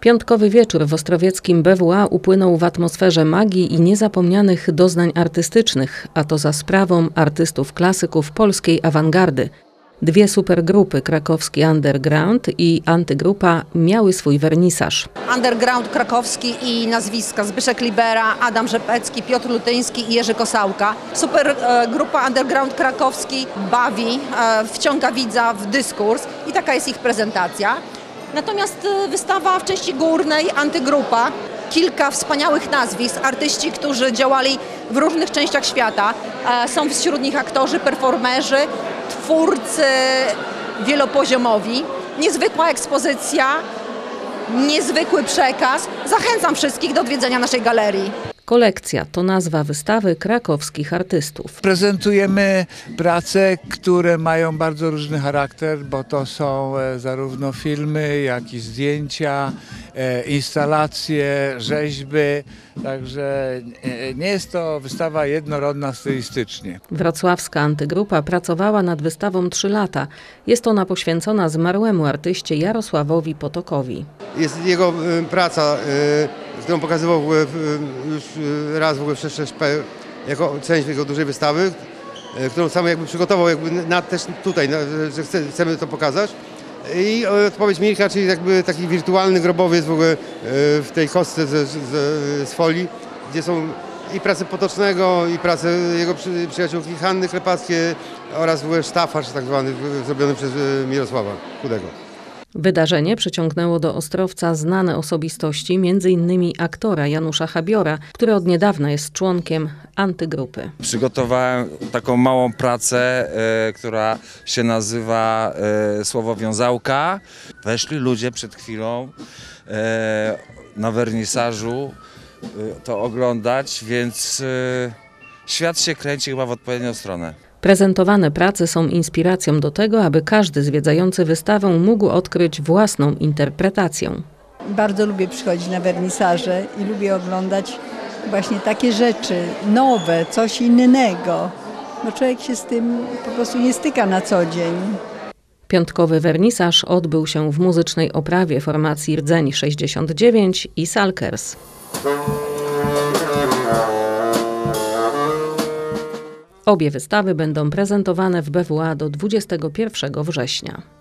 Piątkowy wieczór w ostrowieckim BWA upłynął w atmosferze magii i niezapomnianych doznań artystycznych, a to za sprawą artystów klasyków polskiej awangardy. Dwie supergrupy, krakowski Underground i Antygrupa, miały swój wernisaż. Underground krakowski i nazwiska Zbyszek Libera, Adam Rzepecki, Piotr Lutyński i Jerzy Kosałka. Super e, grupa Underground krakowski bawi, e, wciąga widza w dyskurs i taka jest ich prezentacja. Natomiast e, wystawa w części górnej Antygrupa, kilka wspaniałych nazwisk, artyści, którzy działali w różnych częściach świata. E, Są wśród nich aktorzy, performerzy, twórcy wielopoziomowi. Niezwykła ekspozycja, niezwykły przekaz. Zachęcam wszystkich do odwiedzenia naszej galerii. Kolekcja to nazwa wystawy krakowskich artystów. Prezentujemy prace, które mają bardzo różny charakter, bo to są e, zarówno filmy, jak i zdjęcia, e, instalacje, rzeźby. Także e, nie jest to wystawa jednorodna stylistycznie. Wrocławska Antygrupa pracowała nad wystawą trzy lata. Jest ona poświęcona zmarłemu artyście Jarosławowi Potokowi. Jest jego y, praca, y, którą pokazywał w- w- już y, raz w ogóle 6p jako część jego dużej wystawy, którą sam jakby przygotował jakby na, też tutaj, na, że chce, chcemy to pokazać. I odpowiedź Mirka, czyli jakby taki wirtualny grobowiec w ogóle w tej kostce z, z, z folii, gdzie są i prace Potocznego, i prace jego przy, przyjaciółki Hanny Klepackiej oraz w ogóle sztafaż tak zwany, zrobiony przez Mirosława Chudego. Wydarzenie przyciągnęło do Ostrowca znane osobistości, m.in. aktora Janusza Habiora, który od niedawna jest członkiem Antygrupy. Przygotowałem taką małą pracę, e, która się nazywa e, Słowo Wiązałka. Weszli ludzie przed chwilą e, na wernisażu to oglądać, więc świat się kręci chyba w odpowiednią stronę. Prezentowane prace są inspiracją do tego, aby każdy zwiedzający wystawę mógł odkryć własną interpretację. Bardzo lubię przychodzić na wernisaże i lubię oglądać właśnie takie rzeczy nowe, coś innego. Bo człowiek się z tym po prostu nie styka na co dzień. Piątkowy wernisaż odbył się w muzycznej oprawie formacji Rdzeń 69 i Salkers. Obie wystawy będą prezentowane w BWA do 21 września.